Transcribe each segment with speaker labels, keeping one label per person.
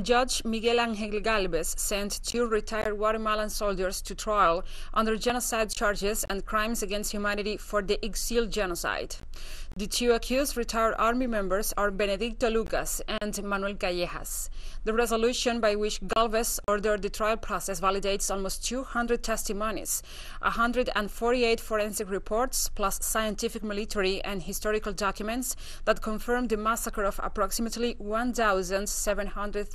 Speaker 1: Judge Miguel Angel Galvez sent two retired Guatemalan soldiers to trial under genocide charges and crimes against humanity for the Ixil genocide. The two accused retired army members are Benedicto Lucas and Manuel Callejas. The resolution by which Galvez ordered the trial process validates almost 200 testimonies, 148 forensic reports, plus scientific, military, and historical documents that confirm the massacre of approximately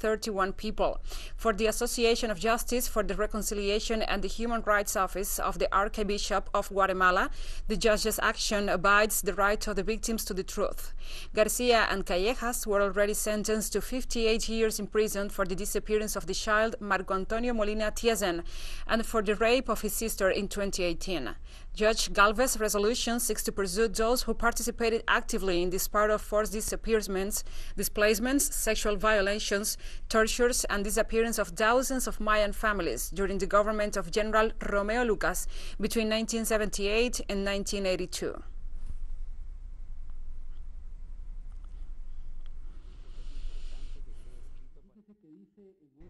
Speaker 1: 1,731 people. For the Association of Justice for the Reconciliation and the Human Rights Office of the Archbishop of Guatemala, the judge's action abides the right of the victims to the truth. Garcia and Callejas were already sentenced to 58 years in prison for the disappearance of the child Marco Antonio Molina Theissen and for the rape of his sister in 2018. Judge Galvez's resolution seeks to pursue those who participated actively in this part of forced disappearances, displacements, sexual violations, tortures, and disappearance of thousands of Mayan families during the government of General Romeo Lucas between 1978 and 1982.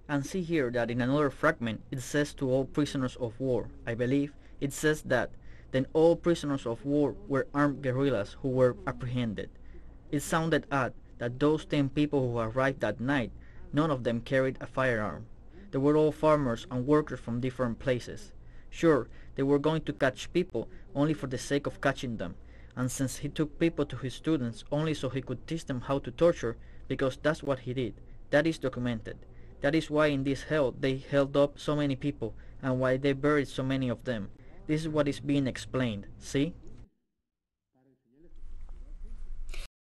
Speaker 2: And see here that in another fragment it says to all prisoners of war, I believe, it says that then all prisoners of war were armed guerrillas who were apprehended. It sounded odd that those ten people who arrived that night, none of them carried a firearm. They were all farmers and workers from different places. Sure, they were going to catch people only for the sake of catching them, and since he took people to his students only so he could teach them how to torture, because that's what he did, that is documented. That is why in this hell they held up so many people, and why they buried so many of them. This is what is being explained, see?